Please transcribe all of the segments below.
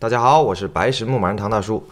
大家好，我是白石牧马人唐大叔。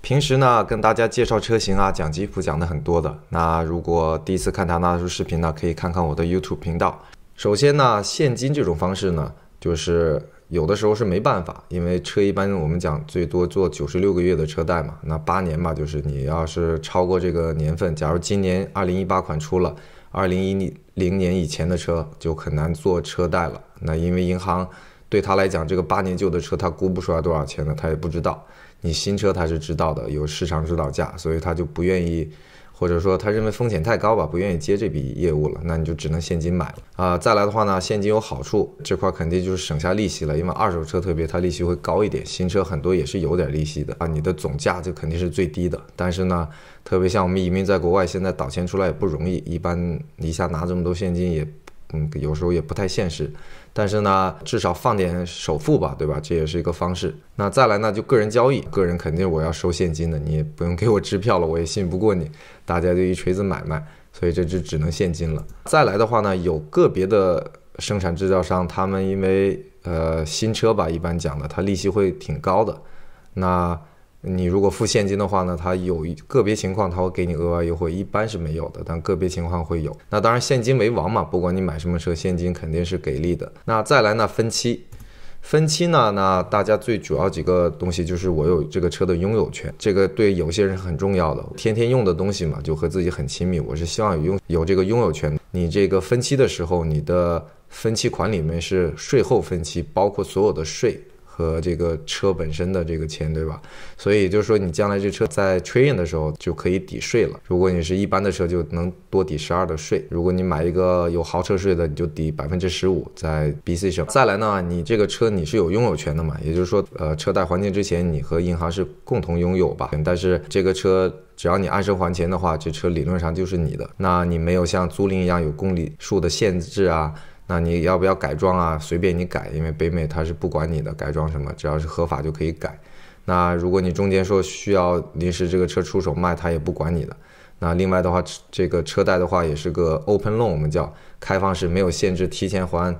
平时呢，跟大家介绍车型啊，讲吉普讲的很多的。那如果第一次看唐大叔视频呢，可以看看我的 YouTube 频道。首先呢，现金这种方式呢，就是有的时候是没办法，因为车一般我们讲最多做九十六个月的车贷嘛，那八年嘛，就是你要是超过这个年份，假如今年二零一八款出了，二零一零年以前的车就很难做车贷了。那因为银行。对他来讲，这个八年旧的车他估不出来多少钱的，他也不知道。你新车他是知道的，有市场指导价，所以他就不愿意，或者说他认为风险太高吧，不愿意接这笔业务了。那你就只能现金买了啊。再来的话呢，现金有好处，这块肯定就是省下利息了，因为二手车特别它利息会高一点，新车很多也是有点利息的啊。你的总价就肯定是最低的，但是呢，特别像我们移民在国外，现在倒钱出来也不容易，一般一下拿这么多现金也。嗯，有时候也不太现实，但是呢，至少放点首付吧，对吧？这也是一个方式。那再来呢，就个人交易，个人肯定我要收现金的，你也不用给我支票了，我也信不过你。大家就一锤子买卖，所以这就只能现金了。再来的话呢，有个别的生产制造商，他们因为呃新车吧，一般讲的，它利息会挺高的，那。你如果付现金的话呢，它有个别情况它会给你额外优惠，一般是没有的，但个别情况会有。那当然现金为王嘛，不管你买什么车，现金肯定是给力的。那再来呢，分期，分期呢，那大家最主要几个东西就是我有这个车的拥有权，这个对有些人很重要的，天天用的东西嘛，就和自己很亲密，我是希望有拥有这个拥有权。你这个分期的时候，你的分期款里面是税后分期，包括所有的税。和这个车本身的这个钱，对吧？所以就是说，你将来这车在 trade 的时候就可以抵税了。如果你是一般的车，就能多抵十二的税。如果你买一个有豪车税的，你就抵百分之十五，在 BC 省。再来呢，你这个车你是有拥有权的嘛？也就是说，呃，车贷还清之前，你和银行是共同拥有吧？但是这个车只要你按时还钱的话，这车理论上就是你的。那你没有像租赁一样有公里数的限制啊？那你要不要改装啊？随便你改，因为北美它是不管你的改装什么，只要是合法就可以改。那如果你中间说需要临时这个车出手卖，它也不管你的。那另外的话，这个车贷的话也是个 open loan，我们叫开放式，没有限制，提前还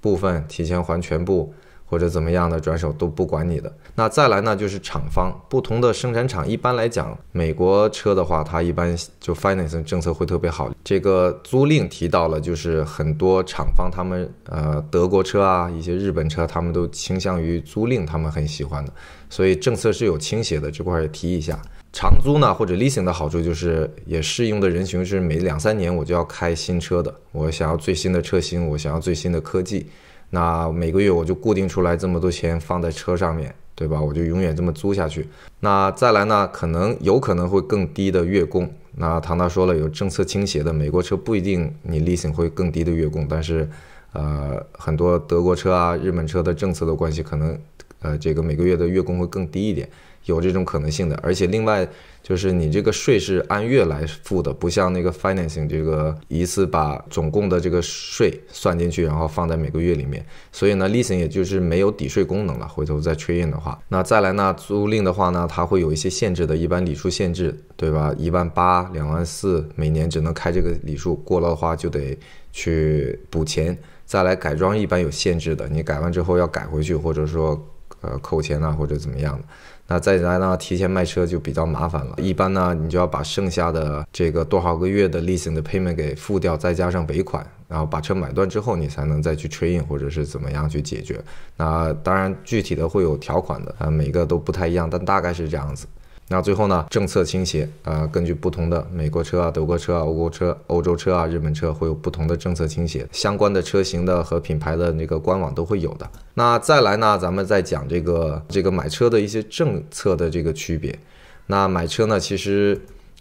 部分，提前还全部。或者怎么样的转手都不管你的。那再来呢，就是厂方不同的生产厂，一般来讲，美国车的话，它一般就 finance 政策会特别好。这个租赁提到了，就是很多厂方他们呃德国车啊，一些日本车，他们都倾向于租赁，他们很喜欢的。所以政策是有倾斜的，这块也提一下。长租呢或者 leasing 的好处就是，也适用的人群是每两三年我就要开新车的，我想要最新的车型，我想要最新的科技。那每个月我就固定出来这么多钱放在车上面，对吧？我就永远这么租下去。那再来呢？可能有可能会更低的月供。那唐大说了，有政策倾斜的美国车不一定你 leasing 会更低的月供，但是，呃，很多德国车啊、日本车的政策的关系，可能，呃，这个每个月的月供会更低一点。有这种可能性的，而且另外就是你这个税是按月来付的，不像那个 financing 这个一次把总共的这个税算进去，然后放在每个月里面。所以呢，leasing 也就是没有抵税功能了。回头再 trade in 的话，那再来呢，租赁的话呢，它会有一些限制的，一般里数限制，对吧？一万八、两万四，每年只能开这个里数，过了的话就得去补钱。再来改装一般有限制的，你改完之后要改回去，或者说呃扣钱啊，或者怎么样的。那再来呢，提前卖车就比较麻烦了。一般呢，你就要把剩下的这个多少个月的 leasing 的 payment 给付掉，再加上尾款，然后把车买断之后，你才能再去 trade in 或者是怎么样去解决。那当然具体的会有条款的啊，每个都不太一样，但大概是这样子。那最后呢，政策倾斜啊，根据不同的美国车啊、德国车啊、欧国车、欧洲车啊、日本车会有不同的政策倾斜，相关的车型的和品牌的那个官网都会有的。那再来呢，咱们再讲这个这个买车的一些政策的这个区别。那买车呢，其实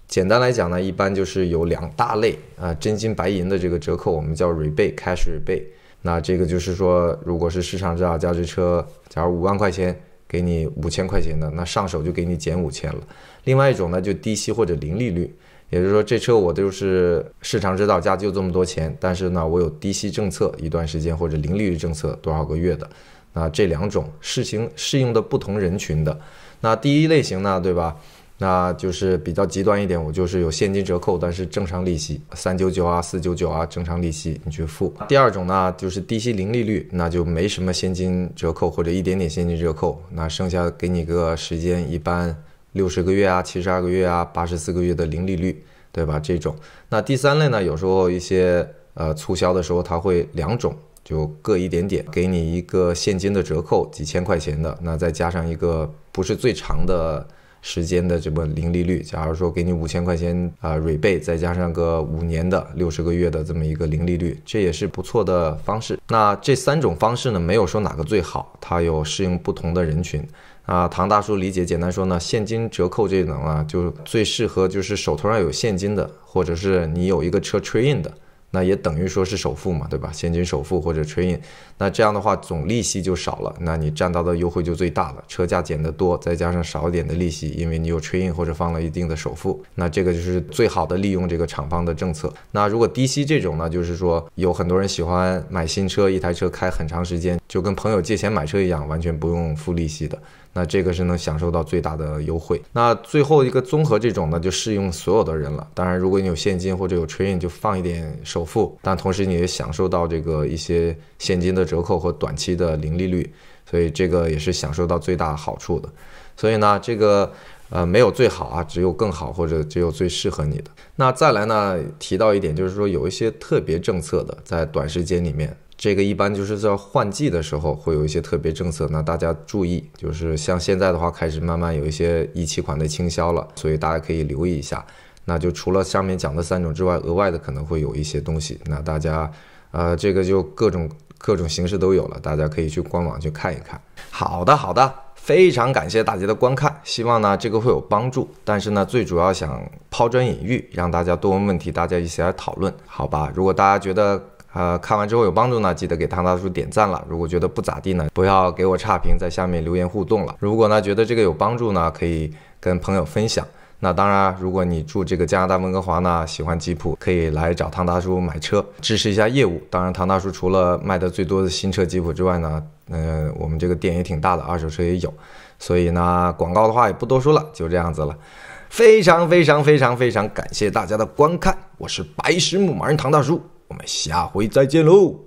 简单来讲呢，一般就是有两大类啊，真金白银的这个折扣，我们叫 rebate cash rebate。那这个就是说，如果是市场指导价这车，假如五万块钱。给你五千块钱的，那上手就给你减五千了。另外一种呢，就低息或者零利率，也就是说这车我就是市场指导价就这么多钱，但是呢我有低息政策一段时间或者零利率政策多少个月的。那这两种适行适用的不同人群的。那第一类型呢，对吧？那就是比较极端一点，我就是有现金折扣，但是正常利息三九九啊、四九九啊，正常利息你去付。第二种呢，就是低息零利率，那就没什么现金折扣或者一点点现金折扣，那剩下给你个时间，一般六十个月啊、七十二个月啊、八十四个月的零利率，对吧？这种。那第三类呢，有时候一些呃促销的时候，它会两种。就各一点点，给你一个现金的折扣，几千块钱的，那再加上一个不是最长的时间的这么零利率。假如说给你五千块钱啊，rebate，再加上个五年的六十个月的这么一个零利率，这也是不错的方式。那这三种方式呢，没有说哪个最好，它有适应不同的人群。啊，唐大叔理解，简单说呢，现金折扣这种啊，就最适合就是手头上有现金的，或者是你有一个车 trade in 的。那也等于说是首付嘛，对吧？现金首付或者 train 那这样的话总利息就少了，那你占到的优惠就最大了。车价减得多，再加上少一点的利息，因为你有 trade in 或者放了一定的首付，那这个就是最好的利用这个厂方的政策。那如果低息这种呢，就是说有很多人喜欢买新车，一台车开很长时间，就跟朋友借钱买车一样，完全不用付利息的。那这个是能享受到最大的优惠。那最后一个综合这种呢，就适用所有的人了。当然，如果你有现金或者有 trade in，就放一点首付，但同时你也享受到这个一些现金的折扣和短期的零利率，所以这个也是享受到最大好处的。所以呢，这个呃没有最好啊，只有更好或者只有最适合你的。那再来呢，提到一点就是说有一些特别政策的，在短时间里面。这个一般就是在换季的时候会有一些特别政策，那大家注意，就是像现在的话开始慢慢有一些一期款的倾销了，所以大家可以留意一下。那就除了上面讲的三种之外，额外的可能会有一些东西，那大家，呃，这个就各种各种形式都有了，大家可以去官网去看一看。好的，好的，非常感谢大家的观看，希望呢这个会有帮助，但是呢最主要想抛砖引玉，让大家多问问题，大家一起来讨论，好吧？如果大家觉得，呃，看完之后有帮助呢，记得给唐大叔点赞了。如果觉得不咋地呢，不要给我差评，在下面留言互动了。如果呢觉得这个有帮助呢，可以跟朋友分享。那当然，如果你住这个加拿大温哥华呢，喜欢吉普，可以来找唐大叔买车，支持一下业务。当然，唐大叔除了卖的最多的新车吉普之外呢，嗯，我们这个店也挺大的，二手车也有。所以呢，广告的话也不多说了，就这样子了。非常非常非常非常感谢大家的观看，我是白石牧马人唐大叔。我们下回再见喽。